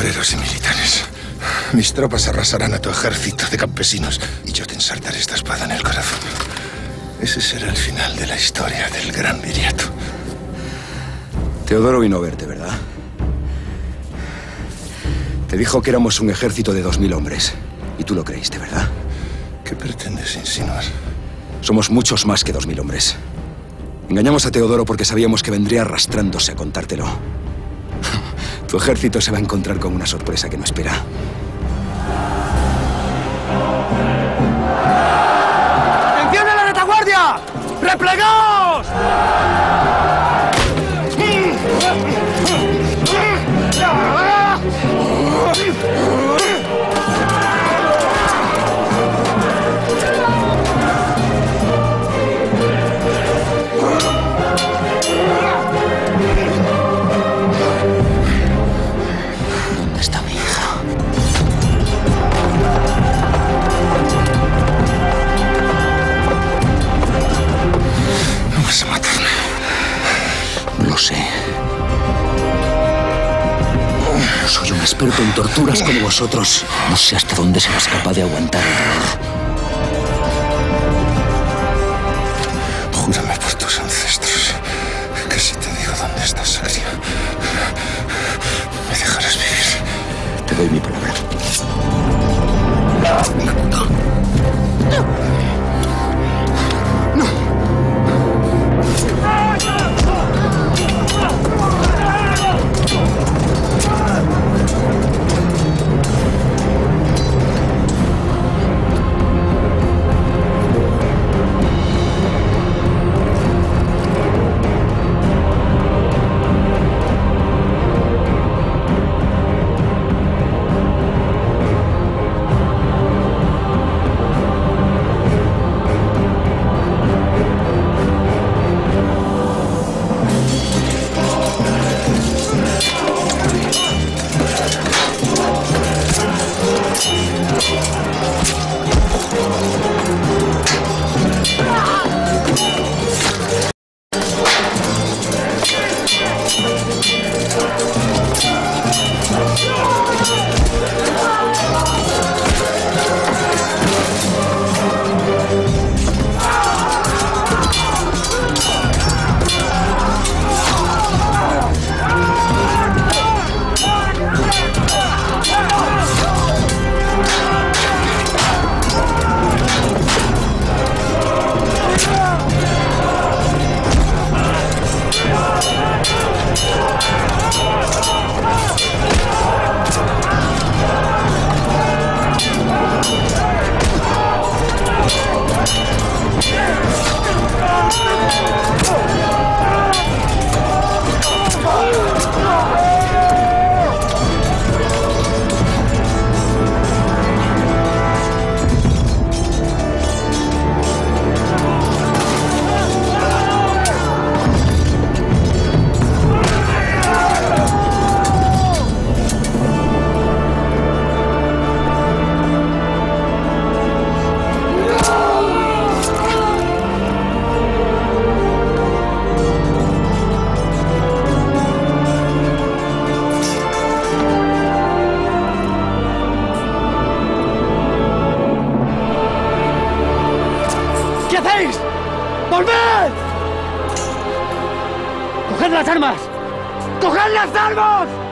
obreros y militares. Mis tropas arrasarán a tu ejército de campesinos y yo te ensartaré esta espada en el corazón. Ese será el final de la historia del gran Viriato. Teodoro vino a verte, ¿verdad? Te dijo que éramos un ejército de dos mil hombres. Y tú lo creíste, ¿verdad? ¿Qué pretendes insinuar? Somos muchos más que dos mil hombres. Engañamos a Teodoro porque sabíamos que vendría arrastrándose a contártelo. Tu ejército se va a encontrar con una sorpresa que no espera. ¡Atención a la retaguardia! ¡Replegaos! Soy un experto en torturas como vosotros. No sé hasta dónde serás capaz de aguantar el dolor. Júrame por tus ancestros que si te digo dónde está Sacria, me dejarás vivir. Te doy mi palabra. ¡Coged las armas! ¡Coged las armas!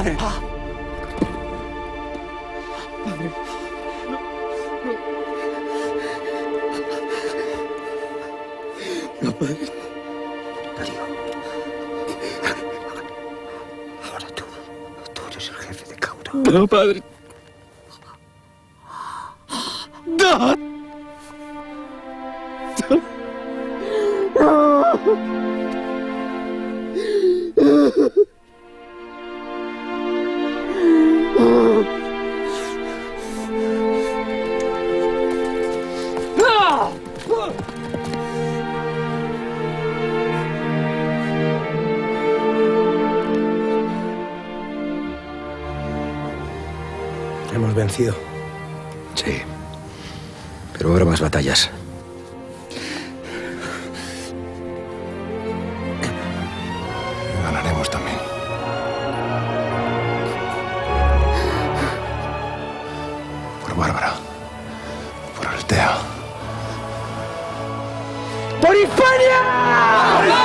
¡No! ¡Padre! No, padre. Darío. Ahora tú. Tú eres el jefe de Cauro. No, padre. No. Hemos vencido. Sí. Pero habrá más batallas. Ganaremos también. Por Bárbara. Por Altea. ¡Por Hispania!